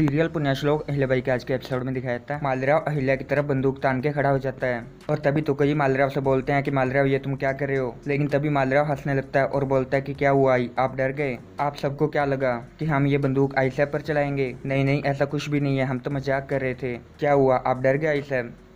Serial पुण्यश्लोक अहिल्याबाई के आज के एपिसोड में दिखाया जाता है। मालराव अहिल्या की तरफ़ बंदूक तान के खड़ा हो जाता है। और तभी तो कई मालराव से बोलते हैं कि, मालराव, ये तुम क्या कर रहे हो? लेकिन तभी मालराव हंसने लगता है और बोलता है कि, क्या हुआ आई? आप डर गए? आप सबको क्या लगा कि हम ये बंदूक आई पर चलाएँगे? नहीं नहीं, ऐसा कुछ भी नहीं है। हम तो मज़ाक कर रहे थे। क्या हुआ? आप डर गए आई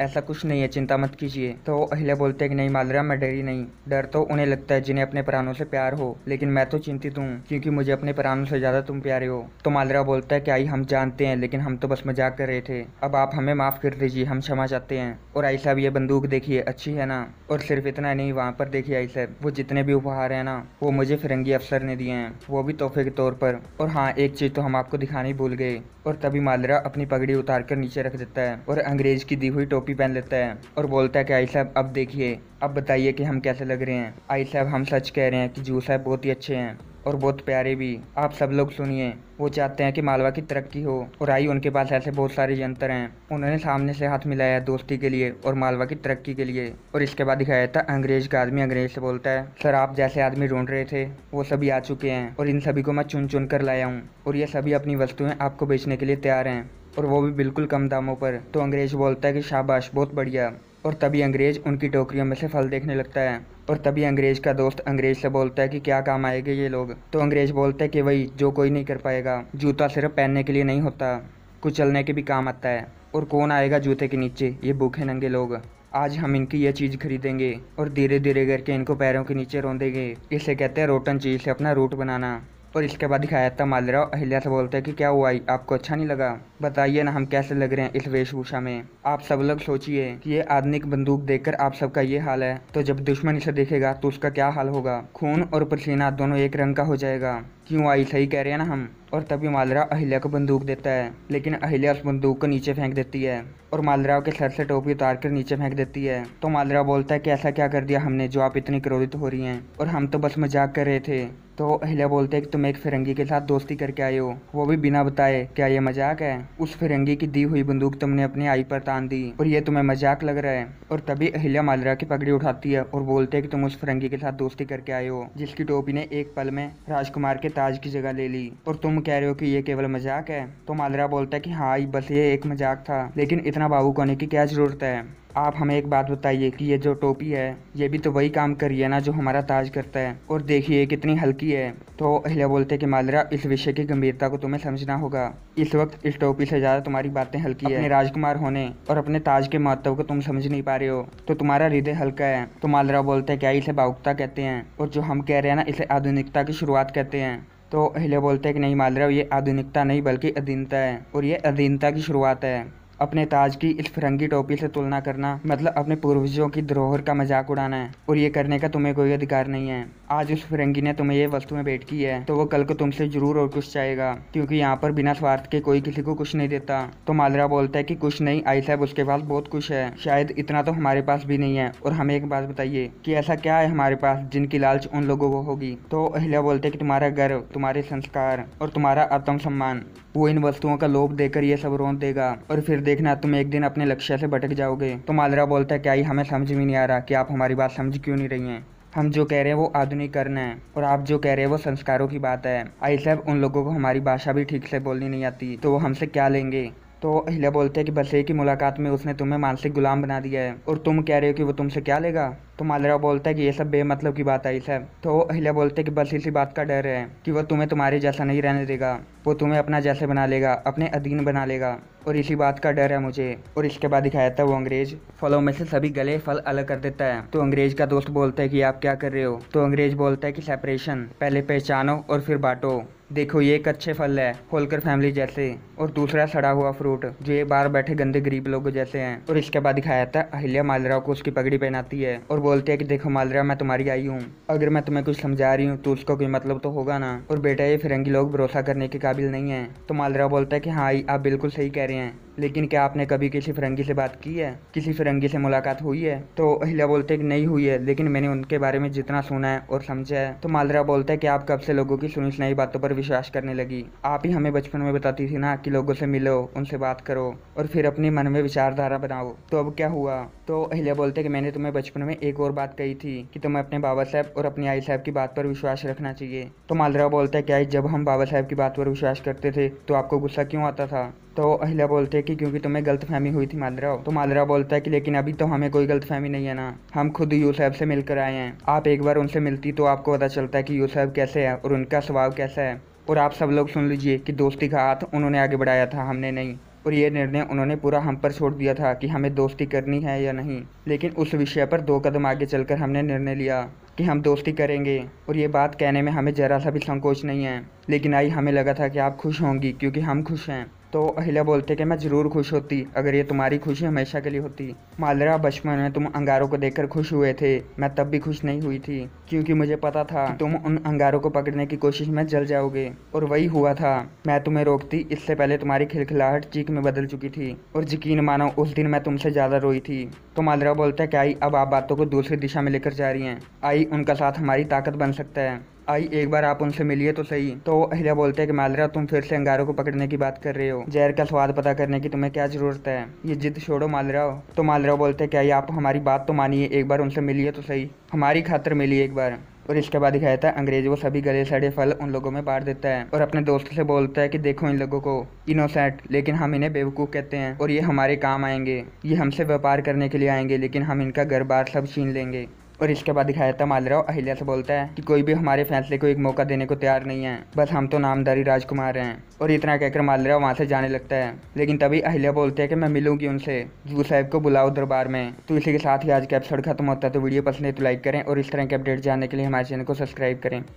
ऐसा कुछ नहीं है, चिंता मत कीजिए। तो अहिल्या बोलते हैं कि नहीं मालरा, मैं डरी नहीं। डर तो उन्हें लगता है जिन्हें अपने प्राणों से प्यार हो, लेकिन मैं तो चिंतित हूँ, क्योंकि मुझे अपने प्राणों से ज़्यादा तुम प्यारे हो। तो मालरा बोलता है कि आई, हम जानते हैं, लेकिन हम तो बस मज़ाक कर रहे थे। अब आप हमें माफ़ कर दीजिए, हम क्षमा चाहते हैं। और आई साहब, ये बंदूक देखिए, अच्छी है ना? और सिर्फ़ इतना नहीं, वहाँ पर देखिए आई साहब, वो जितने भी उपहार है ना, वो मुझे फिरंगी अफसर ने दिए हैं, वो भी तोहफे के तौर पर। और हाँ एक चीज़ तो हम आपको दिखाने भूल गए। और तभी मालरा अपनी पगड़ी उतार कर नीचे रख देता है, और अंग्रेज़ की दी हुई टोपी पहन लेता है और बोलता है कि, आई साहब, अब देखिए, अब बताइए कि हम कैसे लग रहे हैं। आई साहब, हम सच कह रहे हैं कि जू साहब बहुत ही अच्छे हैं और बहुत प्यारे भी। आप सब लोग सुनिए, वो चाहते हैं कि मालवा की तरक्की हो और आई उनके पास ऐसे बहुत सारे यंत्र हैं। उन्होंने सामने से हाथ मिलाया दोस्ती के लिए और मालवा की तरक्की के लिए और इसके बाद दिखाया था अंग्रेज़ का आदमी अंग्रेज़ से बोलता है, सर, आप जैसे आदमी ढूंढ रहे थे, वो सभी आ चुके हैं और इन सभी को मैं चुन चुन कर लाया हूँ और ये सभी अपनी वस्तुएँ आपको बेचने के लिए तैयार हैं। और वो भी बिल्कुल कम दामों पर। तो अंग्रेज़ बोलता है कि शाबाश, बहुत बढ़िया। और तभी अंग्रेज़ उनकी टोकरियों में से फल देखने लगता है। और तभी अंग्रेज़ का दोस्त अंग्रेज़ से बोलता है कि क्या काम आएँगे ये लोग। तो अंग्रेज़ बोलता है कि वही, जो कोई नहीं कर पाएगा। जूता सिर्फ़ पहनने के लिए नहीं होता, कुछ चलने के भी काम आता है। और कौन आएगा जूते के नीचे? ये भूखे नंगे लोग। आज हम इनकी ये चीज़ खरीदेंगे और धीरे धीरे करके इनको पैरों के नीचे रोंदेंगे। इसे कहते हैं रोटन चीज़ से अपना रूट बनाना। और इसके बाद दिखाया था मालराव अहिल्या से बोलते हैं कि क्या हुआ? आपको अच्छा नहीं लगा? बताइए ना, हम कैसे लग रहे हैं इस वेशभूषा में? आप सब लोग सोचिए कि ये आधुनिक बंदूक देखकर आप सबका ये हाल है। तो जब दुश्मन इसे देखेगा तो उसका क्या हाल होगा? खून और पसीना दोनों एक रंग का हो जाएगा। क्यों आई? सही कह रहे हैं ना हम? और तभी मालरा अहिल्या को बंदूक देता है। लेकिन अहिल्या उस बंदूक को नीचे फेंक देती है और मालराव के सर से टोपी उतार कर नीचे फेंक देती है। तो मालरा बोलता है कि ऐसा क्या कर दिया हमने जो आप इतनी क्रोधित हो रही हैं? और हम तो बस मज़ाक कर रहे थे। तो अहिल्या बोलते हैं कि तुम एक फिरंगी के साथ दोस्ती करके आए हो। वो भी बिना बताए, क्या ये मज़ाक है? उस फिरंगी की दी हुई बंदूक तुमने अपनी आई पर तान दी, और ये तुम्हें मज़ाक लग रहा है? और तभी अहिल्या मालरा की पगड़ी उठाती है और बोलते हैं कि तुम उस फिरंगी के साथ दोस्ती करके आए हो, जिसकी टोपी ने एक पल में राजकुमार के ताज की जगह ले ली, और तुम कह रहे हो कि ये केवल मज़ाक है? तो मालरा बोलता है कि हाँ बस ये एक मज़ाक था। लेकिन इतना भावुक होने की क्या ज़रूरत है? आप हमें एक बात बताइए कि ये जो टोपी है, ये भी तो वही काम करी है ना जो हमारा ताज करता है। और देखिए कितनी हल्की है। तो अहिल्या बोलते कि मालरा, इस विषय की गंभीरता को तुम्हें समझना होगा। इस वक्त इस टोपी से ज़्यादा तुम्हारी बातें हल्की है। राजकुमार होने और अपने ताज के महत्व को तुम समझ नहीं पा रहे हो। तो तुम्हारा हृदय हल्का है। तो मालरा बोलते हैं, क्या इसे भावुकता कहते हैं? और जो हम कह रहे हैं ना, इसे आधुनिकता की शुरुआत कहते हैं। तो अहिल्या बोलते हैं कि नहीं मालरा ये आधुनिकता नहीं बल्कि अधीनता है और ये अधीनता की शुरुआत है। अपने ताज की इस फिरंगी टोपी से तुलना करना मतलब अपने पूर्वजों की धरोहर का मज़ाक उड़ाना है, और ये करने का तुम्हें कोई अधिकार नहीं है। आज उस फिरंगी ने तुम्हें ये वस्तुएँ भेंट की है तो वो कल को तुमसे ज़रूर और कुछ चाहेगा, क्योंकि यहाँ पर बिना स्वार्थ के कोई किसी को कुछ नहीं देता। तो मालरा बोलता है कि कुछ नहीं, आई साहब, उसके पास बहुत कुछ है। शायद इतना तो हमारे पास भी नहीं है, और हमें एक बात बताइए कि ऐसा क्या है हमारे पास जिनकी लालच उन लोगों को होगी? तो अहिल्या बोलते कि तुम्हारा गर्व, तुम्हारे संस्कार, और तुम्हारा आत्म सम्मान वो इन वस्तुओं का लोभ देकर ये सब रोन देगा, और फिर देखना, तुम एक दिन अपने लक्ष्य से भटक जाओगे। तो मालरा बोलता है, क्या ही हमें समझ भी नहीं आ रहा कि आप हमारी बात समझ क्यों नहीं रही हैं? हम जो कह रहे हैं वो आधुनिकरण है, और आप जो कह रहे हैं वो संस्कारों की बात है। आई साहब, उन लोगों को हमारी भाषा भी ठीक से बोलनी नहीं आती तो वो हमसे क्या लेंगे? तो अहिल्या बोलते हैं कि बस एक ही मुलाकात में उसने तुम्हें मानसिक गुलाम बना दिया है और तुम कह रहे हो कि वो तुमसे क्या लेगा? तो मालरा बोलता है कि ये सब बेमतलब की बात आई सर तो अहिल्या बोलते हैं कि बस इसी बात का डर है कि वो तुम्हें तुम्हारे जैसा नहीं रहने देगा। वो तुम्हें अपना जैसे बना लेगा, अपने अधीन बना लेगा। और इसी बात का डर है मुझे। और इसके बाद दिखाया था वो अंग्रेज़ फलों में से सभी गले फल अलग कर देता है। तो अंग्रेज़ का दोस्त बोलता है कि आप क्या कर रहे हो? तो अंग्रेज़ बोलता है कि सेपरेशन पहले पहचानो और फिर बांटो। देखो, ये एक अच्छे फल है होलकर फैमिली जैसे। और दूसरा सड़ा हुआ फ्रूट जो ये बाहर बैठे गंदे गरीब लोग जैसे हैं। और इसके बाद दिखाया था अहिल्या मालराव को उसकी पगड़ी पहनाती है। और बोलते है कि, देखो मालरा, मैं तुम्हारी आई हूँ। अगर मैं तुम्हें कुछ समझा रही हूँ तो उसका कोई मतलब तो होगा ना? और बेटा, ये फिरंगी लोग भरोसा करने के काबिल नहीं है। तो मालरा बोलता है कि हाँ आप बिल्कुल सही कह रहे हैं। लेकिन क्या आपने कभी किसी फिरंगी से बात की है? किसी फिरंगी से मुलाकात हुई है? तो अहिल्या बोलते कि नहीं हुई है, लेकिन मैंने उनके बारे में जितना सुना है और समझा है। तो मालरा बोलता है कि आप कब से लोगों की सुनी सुनाई बातों पर विश्वास करने लगी। आप ही हमें बचपन में बताती थी ना कि लोगों से मिलो, उनसे बात करो और फिर अपने मन में विचारधारा बनाओ। तो अब क्या हुआ? तो अहिल्या बोलते कि मैंने तुम्हें बचपन में एक और बात कही थी कि तुम्हें अपने बाबा साहब और अपनी आई साहब की बात पर विश्वास रखना चाहिए। तो मालरा बोलता है क्या जब हम बाबा साहब की बात पर विश्वास करते थे तो आपको गुस्सा क्यों आता था? तो अहिल्या बोलते हैं कि क्योंकि तुम्हें गलत फहमी हुई थी मालराव तो मालरा बोलता है कि लेकिन अभी तो हमें कोई गलत फहमी नहीं है ना। हम खुद यू साहब से मिलकर आए हैं। आप एक बार उनसे मिलती तो आपको पता चलता है कि यू साहब कैसे है और उनका स्वभाव कैसा है। और आप सब लोग सुन लीजिए कि दोस्ती का हाथ उन्होंने आगे बढ़ाया था, हमने नहीं। और ये निर्णय उन्होंने पूरा हम पर छोड़ दिया था कि हमें दोस्ती करनी है या नहीं। लेकिन उस विषय पर दो कदम आगे चलकर हमने निर्णय लिया कि हम दोस्ती करेंगे। और ये बात कहने में हमें ज़रा सा भी संकोच नहीं है। लेकिन आई हमें लगा था कि आप खुश होंगी, क्योंकि हम खुश हैं। तो अहिल्या बोलते कि मैं ज़रूर खुश होती, अगर ये तुम्हारी खुशी हमेशा के लिए होती। मालरा बचपन में तुम अंगारों को देखकर खुश हुए थे, मैं तब भी खुश नहीं हुई थी, क्योंकि मुझे पता था कि तुम उन अंगारों को पकड़ने की कोशिश में जल जाओगे, और वही हुआ था। मैं तुम्हें रोकती, इससे पहले तुम्हारी खिलखिलाहट चीख में बदल चुकी थी, और यकीन मानो उस दिन मैं तुमसे ज़्यादा रोई थी। तो मालरा बोलता है कि आई, अब आप बातों को दूसरी दिशा में लेकर जा रही हैं। आई, उनका साथ हमारी ताकत बन सकता है। आई, एक बार आप उनसे मिलिए तो सही। तो अहिल्या बोलते हैं कि, मालरा, तुम फिर से अंगारों को पकड़ने की बात कर रहे हो। जहर का स्वाद पता करने की तुम्हें क्या ज़रूरत है? ये जिद छोड़ो मालरा तो मालरा बोलते हैं, क्या आप हमारी बात तो मानिए? एक बार उनसे मिलिए तो सही। हमारी खातर मिलिए एक बार। और इसके बाद दिखाया था, अंग्रेज़ वो सभी गले सड़े फल उन लोगों में बांट देता है। और अपने दोस्त से बोलता है कि, देखो इन लोगों को इनोसेंट लेकिन हम इन्हें बेवकूफ़ कहते हैं। और ये हमारे काम आएँगे। ये हमसे व्यापार करने के लिए आएँगे, लेकिन हम इनका घर बार सब छीन लेंगे। और इसके बाद दिखाया था मालराव अहिल्या से बोलता है कि कोई भी हमारे फैसले को एक मौका देने को तैयार नहीं है, बस हम तो नामदारी राजकुमार हैं। और इतना कहकर मालराव वहाँ से जाने लगता है। लेकिन तभी अहिल्या बोलते हैं कि मैं मिलूँगी उनसे। जू साहब को बुलाओ दरबार में। तो इसी के साथ ही आज का एपिसोड खत्म होता है तो वीडियो पसंद है तो लाइक करें और इस तरह के अपडेट जानने के लिए हमारे चैनल को सब्सक्राइब करें।